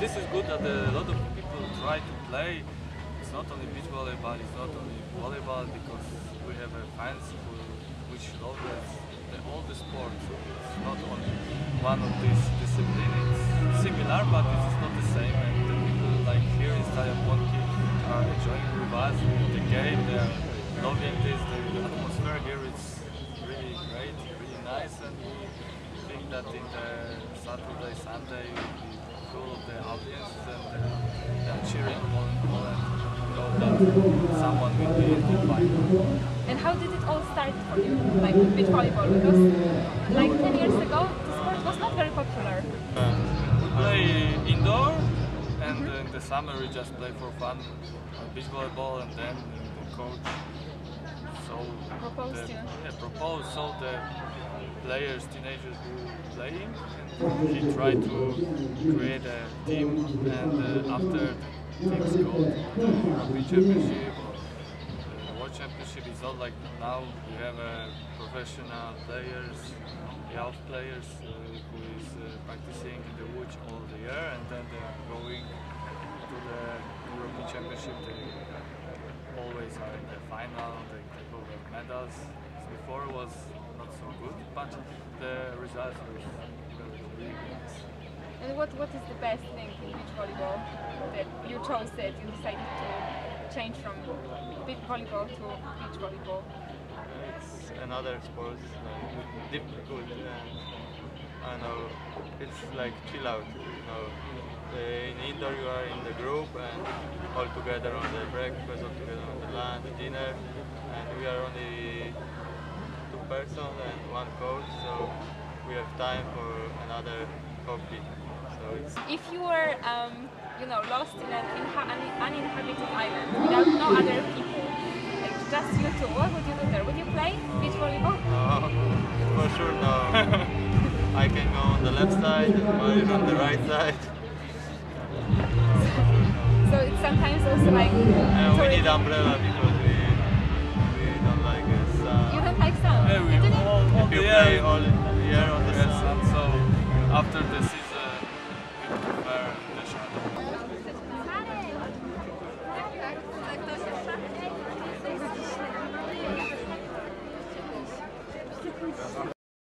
this is good that uh, a lot of people try to play. It's not only beach volleyball, it's not only volleyball because we have a fans who, which love the, all the sports. It's not only one of these disciplines. It's similar, but it's not the same. And the people like here in Stare Jabłonki are enjoying with us the game. They are loving this. The, atmosphere here is really great, really nice, and we think that in the Saturday, Sunday, will be full audience and uh, cheering all and know that someone will be in the final. And how did it all start for you, like beach volleyball? Because like 10 years ago, the sport was not very popular. We play indoor and in the summer we just play for fun uh, beach volleyball and then the coach so Proposed the, yeah, proposed so the players, teenagers who playing and he tried to create a team and uh, after things go to the European Championship or the World Championship it's not like now we have uh, professional players, young players uh, who is uh, practicing in the woods all the year and then they are going to the European Championship. They always are in the final, they take over. Before was not so good, but the results were very really nice. And what, what is the best thing in beach volleyball that you chose that you decided to change from beach volleyball to beach volleyball? It's another sport, like difficult and I know, it's like chill out, you know. Uh, in you are in the group and all together on the breakfast, all together on the lunch, dinner, and we are only two persons and one coach, so we have time for another coffee. So it's If you were, um, you know, lost in an inha- un- uninhabited island without no other people, like just you two, what would you do there? Would you play beach volleyball? No, for sure no. I can go on the left side, and Mario on the right side. Like And we need umbrella because we we don't like uh, sun. You don't like sun. Yeah, we You didn't- all, all If you the play year, all year on the yes, sun. so after the